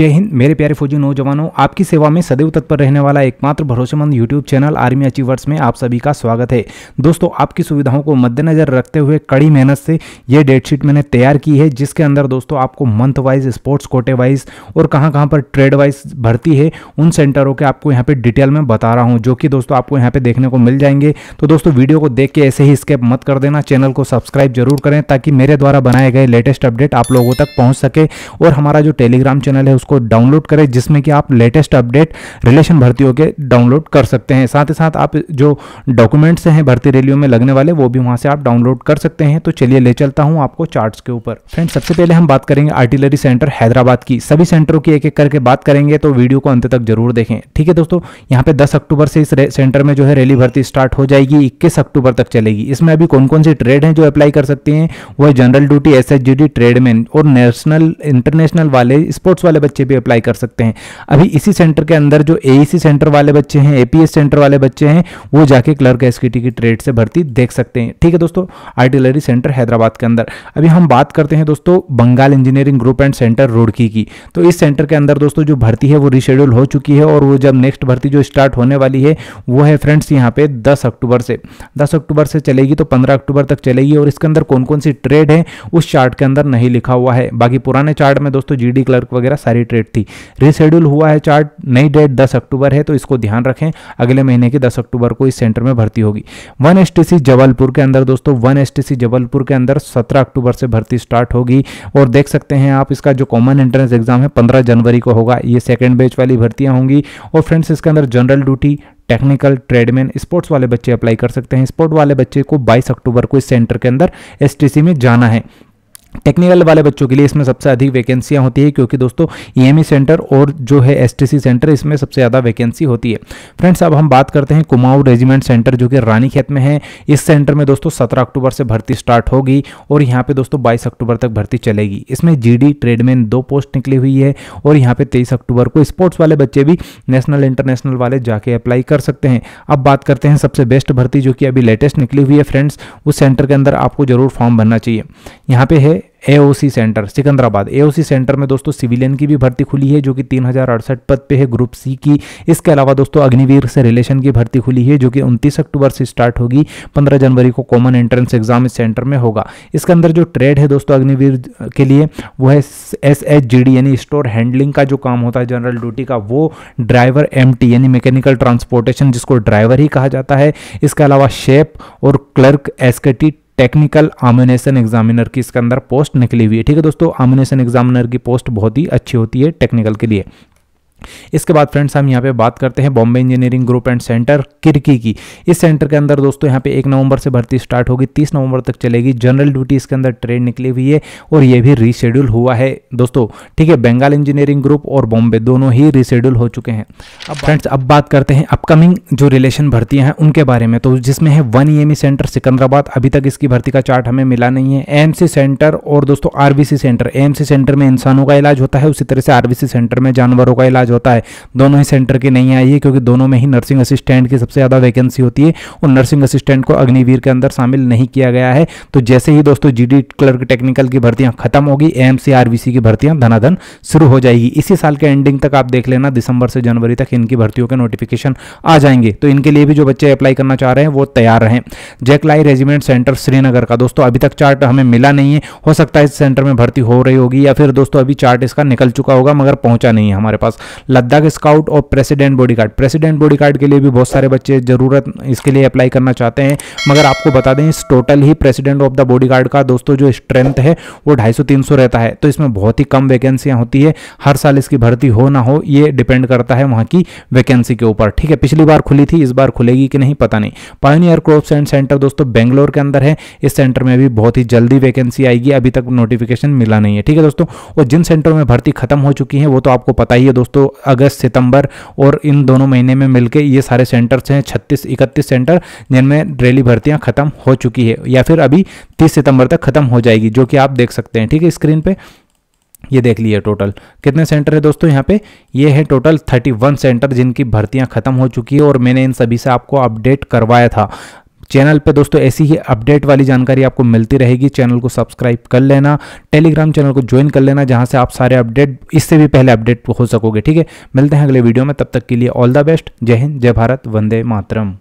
जय हिंद, मेरे प्यारे फौजी नौजवानों, आपकी सेवा में सदैव तत्पर रहने वाला एकमात्र भरोसेमंद यूट्यूब चैनल आर्मी अचीवर्स में आप सभी का स्वागत है। दोस्तों, आपकी सुविधाओं को मद्देनजर रखते हुए कड़ी मेहनत से ये डेटशीट मैंने तैयार की है, जिसके अंदर दोस्तों आपको मंथ वाइज स्पोर्ट्स कोटे वाइज और कहाँ कहाँ पर ट्रेड वाइज भर्ती है, उन सेंटरों के आपको यहाँ पर डिटेल में बता रहा हूँ, जो कि दोस्तों आपको यहाँ पर देखने को मिल जाएँगे। तो दोस्तों वीडियो को देख के ऐसे ही स्केप मत कर देना चैनल को सब्सक्राइब ज़रूर करें, ताकि मेरे द्वारा बनाए गए लेटेस्ट अपडेट आप लोगों तक पहुँच सके और हमारा जो टेलीग्राम चैनल है, उसको डाउनलोड करें, जिसमें कि आप लेटेस्ट अपडेट रिलेशन भर्तियों के डाउनलोड कर सकते हैं। साथ ही साथ आप जो डॉक्यूमेंट्स हैं भर्ती रैलियों में लगने वाले, वो भी वहाँ से आप डाउनलोड कर सकते हैं। तो चलिए ले चलता हूँ आपको चार्ट्स के ऊपर। फ्रेंड सबसे पहले हम बात करेंगे आर्टिलरी सेंटर हैदराबाद की। सभी सेंटरों की एक एक करके बात करेंगे तो वीडियो को अंत तक ज़रूर देखें। ठीक है दोस्तों, यहाँ पे दस अक्टूबर से इस सेंटर में जो है रैली भर्ती स्टार्ट हो जाएगी, इक्कीस अक्टूबर तक चलेगी। इसमें अभी कौन कौन सी ट्रेड है जो अप्लाई कर सकते हैं? वो है जनरल ड्यूटी एस ट्रेडमैन और नेशनल इंटरनेशनल वाले स्पोर्ट्स वाले बच्चे भी अप्लाई कर सकते हैं। अभी इसी सेंटर के अंदर जो ए सेंटर वाले बच्चे हैं एपीएस सेंटर वाले बच्चे हैं, वो जाके क्लर्क एसकेटी की ट्रेड से भर्ती देख सकते हैं। ठीक है दोस्तों? आर्टिलरी सेंटर हैदराबाद के अंदर। अभी हम बात करते हैं दोस्तों Bengal engineering group and centre Roorkee की। तो इस सेंटर के अंदर दोस्तों जो भर्ती है वो रिशेड्यूल हो चुकी है और वो जब नेक्स्ट भर्ती जो स्टार्ट होने वाली है, वो है फ्रेंड्स यहाँ पे दस अक्टूबर से। दस अक्टूबर से चलेगी तो पंद्रह अक्टूबर तक चलेगी और इसके अंदर कौन कौन सी ट्रेड है, उस चार्ट के अंदर नहीं लिखा हुआ है। बाकी पुराने चार्ट में दोस्तों जीडी क्लर्क वगैरह सारी ट्रेड थी। रिशेड्यूल हुआ है चार्ट नई डेट 10 अक्टूबर है तो इसको ध्यान रखें, अगले महीने की 10 अक्टूबर को इस सेंटर में भर्ती होगी। वन एस जबलपुर के अंदर दोस्तों वन एस जबलपुर के अंदर 17 अक्टूबर से भर्ती स्टार्ट होगी। और देख सकते हैं आप इसका जो कॉमन एंट्रेंस एग्ज़ाम है, पंद्रह जनवरी को होगा। ये सेकेंड बेच वाली भर्तियाँ होंगी। और फ्रेंड्स इसके अंदर general duty technical tradesman sports वाले बच्चे अप्लाई कर सकते हैं। स्पोर्ट वाले बच्चे को 22 अक्टूबर को इस सेंटर के अंदर एसटीसी में जाना है। टेक्निकल वाले बच्चों के लिए इसमें सबसे अधिक वैकेंसियाँ होती है, क्योंकि दोस्तों ईएमई सेंटर और जो है एसटीसी सेंटर इसमें सबसे ज़्यादा वैकेंसी होती है। फ्रेंड्स अब हम बात करते हैं कुमाऊं रेजिमेंट सेंटर जो कि रानीखेत में है। इस सेंटर में दोस्तों, सत्रह अक्टूबर से भर्ती स्टार्ट होगी और यहाँ पे दोस्तों, बाईस अक्टूबर तक भर्ती चलेगी। इसमें जीडी ट्रेडमैन दो पोस्ट निकली हुई है और यहाँ पे तेईस अक्टूबर को स्पोर्ट्स वाले बच्चे भी नेशनल इंटरनेशनल वाले जाके अप्लाई कर सकते हैं। अब बात करते हैं सबसे बेस्ट भर्ती, जो कि अभी लेटेस्ट निकली हुई है फ्रेंड्स उस सेंटर के अंदर आपको ज़रूर फॉर्म भरना चाहिए। यहाँ पे है AOC centre Secunderabad. AOC centre में दोस्तों सिविलियन की भी भर्ती खुली है, जो कि तीन हज़ार पद पे है ग्रुप सी की। इसके अलावा दोस्तों अग्निवीर से रिलेशन की भर्ती खुली है, जो कि 29 अक्टूबर से स्टार्ट होगी। 15 जनवरी को कॉमन एंट्रेंस एग्ज़ाम इस सेंटर में होगा। इसके अंदर जो ट्रेड है दोस्तों अग्निवीर के लिए, वो है डी यानी स्टोर हैंडलिंग का जो काम होता है जनरल ड्यूटी का, वो ड्राइवर एम टी यानी मैकेनिकल ट्रांसपोर्टेशन जिसको ड्राइवर ही कहा जाता है। इसके अलावा शेप और क्लर्क एसकेटी टेक्निकल आमिनेशन एग्जामिनर की इसके अंदर पोस्ट निकली हुई है। ठीक है दोस्तों आमिनेशन एग्जामिनर की पोस्ट बहुत ही अच्छी होती है टेक्निकल के लिए। इसके बाद फ्रेंड्स हम यहाँ पे बात करते हैं Bombay engineering group and centre Kirkee की। इस सेंटर के अंदर दोस्तों यहाँ पे एक नवंबर से भर्ती स्टार्ट होगी तीस नवंबर तक चलेगी। जनरल ड्यूटी इसके अंदर ट्रेन निकली हुई है और ये भी रीशेड्यूल हुआ है दोस्तों। ठीक है बंगाल इंजीनियरिंग ग्रुप और बॉम्बे दोनों ही रीशेड्यूल हो चुके हैं। अब फ्रेंड्स अब बात करते हैं अपकमिंग जो रिलेशन भर्तियाँ हैं उनके बारे में। तो जिसमें है वन ई सेंटर सिकंदराबाद। अभी तक इसकी भर्ती का चार्ट हमें मिला नहीं है। एएमसी सेंटर और दोस्तों आरबीसी सेंटर एएमसी सेंटर में इंसानों का इलाज होता है उसी तरह से आरबीसी सेंटर में जानवरों का इलाज होता है। दोनों ही सेंटर की नहीं आई है क्योंकि दोनों में ही नर्सिंग असिस्टेंट की सबसे ज़्यादा वैकेंसी होती है। और नर्सिंग असिस्टेंट को अग्निवीर के अंदर शामिल नहीं किया गया है। तो जैसे ही दोस्तों जीडी क्लर्क टेक्निकल की भर्तियाँ खत्म होगी एम की भर्तियाँ धनाधन शुरू हो जाएगी। इसी साल के एंडिंग तक आप देख लेना, दिसंबर से जनवरी तक इनकी भर्तियों के नोटिफिकेशन आ जाएँगे। तो इनके लिए भी जो बच्चे अप्लाई करना चाह रहे हैं, वो तैयार रहें। जैकलाई रेजिमेंट सेंटर श्रीनगर का। दोस्तों, अभी तक चार्ट हमें मिला नहीं है। हो सकता है इस सेंटर में भर्ती हो रही होगी या फिर दोस्तों अभी चार्ट इसका निकल चुका होगा, मगर पहुँचा नहीं है हमारे पास। लद्दाख स्काउट और president bodyguard president bodyguard के लिए भी बहुत सारे बच्चे ज़रूरत, इसके लिए अप्लाई करना चाहते हैं। मगर आपको बता दें, इस टोटल ही president of the bodyguard का दोस्तों जो स्ट्रेंथ है, वो ढाई सौ रहता है। तो इसमें बहुत ही कम वैकेंसियाँ होती है। हर साल इसकी भर्ती हो ना हो, ये डिपेंड करता है वहाँ की वैकेंसी के ऊपर। ठीक है, पिछली बार खुली थी, इस बार खुलेगी कि नहीं, पता नहीं। पायोनियर क्रॉप एंड सेंटर दोस्तों बेंगलोर के अंदर है। इस सेंटर में भी बहुत ही जल्दी वैकेंसी आएगी, अभी तक नोटिफिकेशन मिला नहीं है। ठीक है दोस्तों, और जिन सेंटरों में भर्ती खत्म हो चुकी है, वो तो आपको पता ही है दोस्तों अगस्त, सितंबर और इन दोनों महीने में मिलकर ये सारे सेंटर्स हैं, छत्तीस, इकतीस सेंटर जिनमें रैली भर्तियाँ खत्म हो चुकी है या फिर अभी तीस सितंबर तक खत्म हो जाएगी, जो कि आप देख सकते हैं, ठीक है स्क्रीन पे? ये देख लिए टोटल कितने सेंटर है दोस्तों यहाँ पे? ये है टोटल 31 सेंटर जिनकी भर्तियाँ खत्म हो चुकी है और मैंने इन सभी से आपको अपडेट करवाया था। चैनल पे दोस्तों ऐसी ही अपडेट वाली जानकारी आपको मिलती रहेगी। चैनल को सब्सक्राइब कर लेना, टेलीग्राम चैनल को ज्वाइन कर लेना, जहाँ से आप सारे अपडेट, इससे भी पहले अपडेट हो सकोगे, ठीक है? मिलते हैं अगले वीडियो में, तब तक के लिए ऑल द बेस्ट जय हिंद, जय भारत, वंदे मातरम।